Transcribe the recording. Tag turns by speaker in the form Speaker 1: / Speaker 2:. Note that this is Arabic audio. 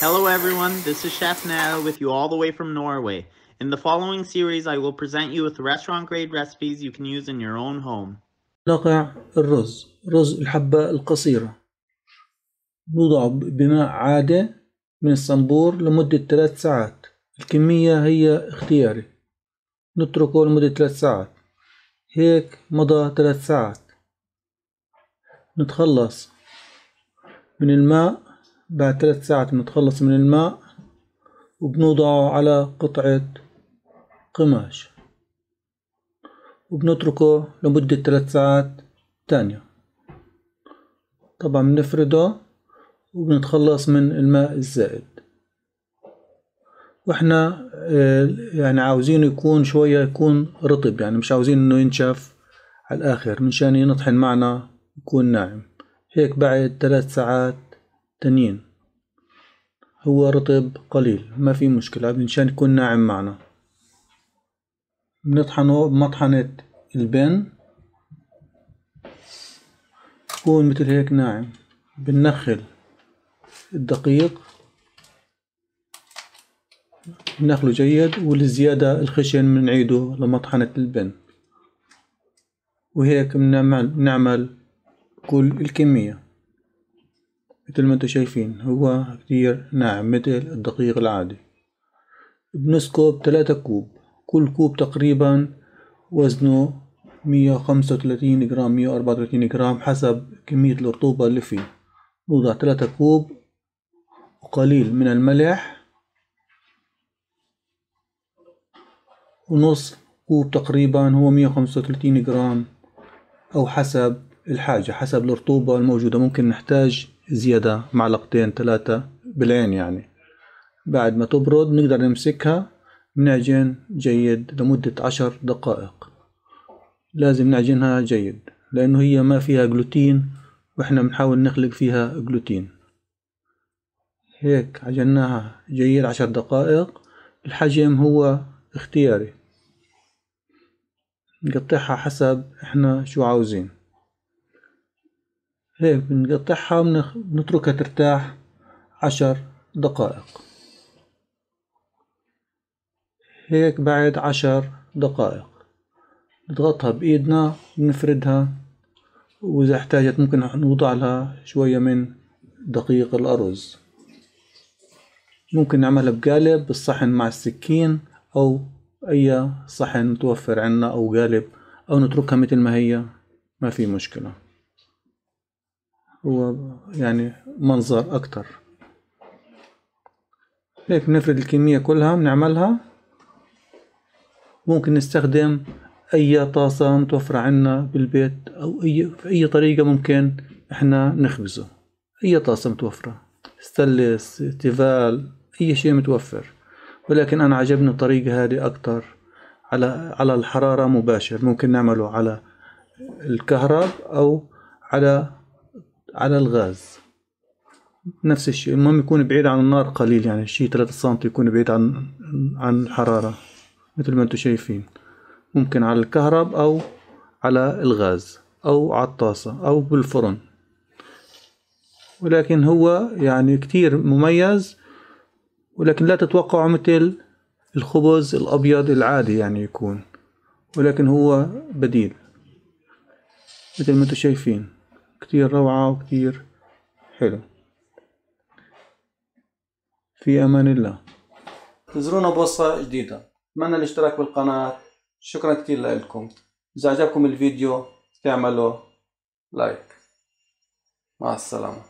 Speaker 1: Hello everyone, this is Chef Nana with you all the way from Norway. In the following series, I will present you with restaurant grade recipes you can use in your own home.
Speaker 2: نقع الرز رز الحبة القصيرة نوضع بماء عادي من الصنبور لمدة ثلاث ساعات الكمية هي اختياري نتركه لمدة ثلاث ساعات هيك مضى ثلاث ساعات نتخلص من الماء بعد ثلاث ساعات بنتخلص من الماء وبنوضعه على قطعة قماش. وبنتركه لمدة ثلاث ساعات تانية. طبعا بنفرده وبنتخلص من الماء الزائد. وإحنا آه، يعني عاوزينه يكون شوية يكون رطب يعني مش عاوزين إنه ينشف على الآخر منشان ينطحن معنا يكون ناعم. هيك بعد ثلاث ساعات تانيين هو رطب قليل ما في مشكلة منشان يكون ناعم معنا. بنطحنه بمطحنة البن يكون مثل هيك ناعم. بننخل الدقيق. بنخله جيد والزيادة الخشن بنعيده لمطحنة البن وهيك بنعمل كل الكمية. مثل ما أنتم شايفين هو كتير ناعم مثل الدقيق العادي. بنسكب ثلاثة كوب كل كوب تقريبا وزنه مية وخمسة وثلاثين جرام مية وأربعة وثلاثين جرام حسب كمية الرطوبة اللي فيه. نوضع ثلاثة كوب وقليل من الملح ونص كوب تقريبا هو مية وخمسة وثلاثين جرام أو حسب الحاجة حسب الرطوبة الموجودة. ممكن نحتاج زيادة معلقتين ثلاثة بالعين يعني. بعد ما تبرد نقدر نمسكها بنعجن جيد لمدة عشر دقائق. لازم نعجنها جيد لأنه هي ما فيها جلوتين وإحنا بنحاول نخلق فيها جلوتين. هيك عجناها جيد عشر دقائق. الحجم هو اختياري. نقطعها حسب إحنا شو عاوزين. هيك بنقطعها بنتركها ترتاح عشر دقائق. هيك بعد عشر دقائق. نضغطها بإيدنا ونفردها وإذا احتاجت ممكن نوضع لها شوية من دقيق الأرز. ممكن نعملها بقالب بالصحن مع السكين أو أي صحن متوفر عنا أو قالب أو نتركها مثل ما هي. ما في مشكلة. هو يعني منظر أكتر. هيك بنفرد الكمية كلها بنعملها ممكن نستخدم أي طاسة متوفرة عنا بالبيت أو أي في أي طريقة ممكن إحنا نخبزه. أي طاسة متوفرة. ستانلس تيفال أي شيء متوفر. ولكن أنا عجبني الطريقة هذه أكتر. على على الحرارة مباشر. ممكن نعمله على الكهرب أو على على الغاز. نفس الشيء. المهم يكون بعيد عن النار قليل يعني شي ثلاثة سنتي يكون بعيد عن عن الحرارة مثل ما أنتم شايفين. ممكن على الكهرب أو على الغاز أو على الطاسة أو بالفرن. ولكن هو يعني كتير مميز ولكن لا تتوقعوا مثل الخبز الأبيض العادي يعني يكون. ولكن هو بديل مثل ما أنتم شايفين. كتير روعة وكتير حلو. في أمان الله. انتظرونا بوصفة جديدة. أتمنى الاشتراك بالقناة؟ شكرا كتير لكم. إذا عجبكم الفيديو تعملوا لايك. مع السلامة.